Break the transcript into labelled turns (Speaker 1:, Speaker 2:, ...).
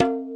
Speaker 1: you